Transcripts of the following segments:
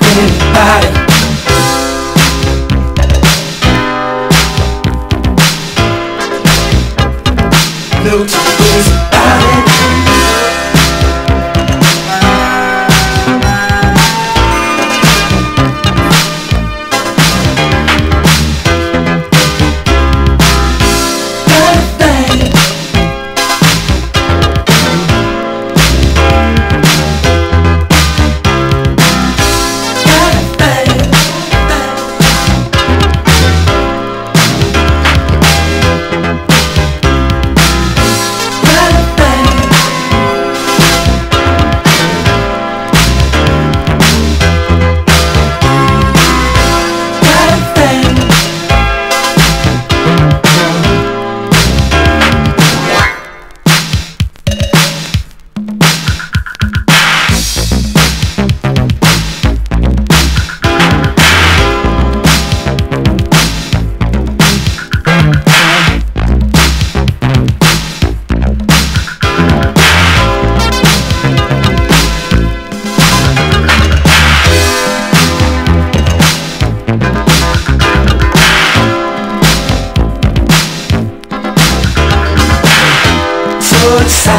anybody. No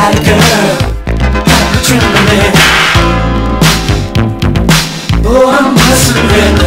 got a girl, I'm trembling. Oh, I must.